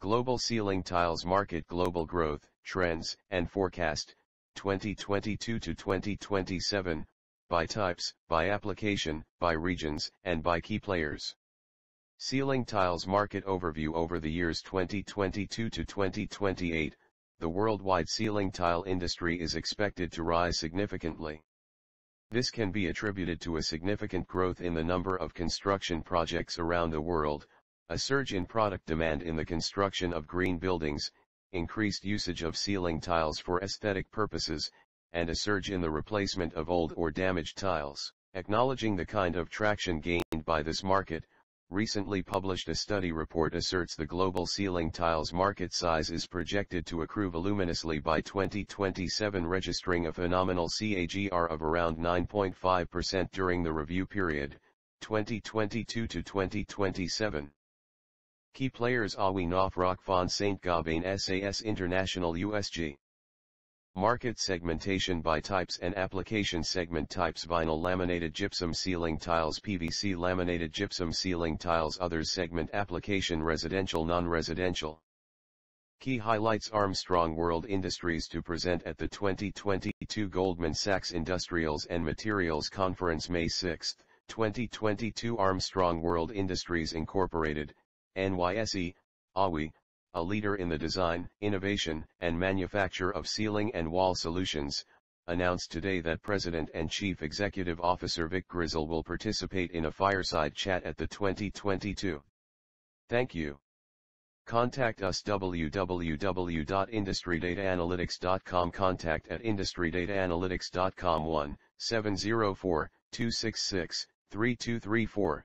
Global Ceiling Tiles Market Global Growth, Trends, and Forecast, 2022 to 2027, by types, by application, by regions, and by key players. Ceiling Tiles Market Overview Over the years 2022 to 2028, the worldwide ceiling tile industry is expected to rise significantly. This can be attributed to a significant growth in the number of construction projects around the world, a surge in product demand in the construction of green buildings, increased usage of ceiling tiles for aesthetic purposes, and a surge in the replacement of old or damaged tiles. Acknowledging the kind of traction gained by this market, recently published a study report asserts the global ceiling tiles market size is projected to accrue voluminously by 2027 registering a phenomenal CAGR of around 9.5% during the review period, 2022 to 2027. Key players Awi Knauf Rockfon St. Gobain SAS International USG. Market segmentation by types and application segment types Vinyl laminated gypsum ceiling tiles PVC laminated gypsum ceiling tiles Others segment application Residential non-residential Key highlights Armstrong World Industries to present at the 2022 Goldman Sachs Industrials and Materials Conference May 6, 2022 Armstrong World Industries Incorporated, NYSE, AWI, a leader in the design, innovation, and manufacture of ceiling and wall solutions, announced today that President and Chief Executive Officer Vic Grizzle will participate in a fireside chat at the 2022. Thank you. Contact us www.industrydataanalytics.com Contact at industrydataanalytics.com 1 704 266 3234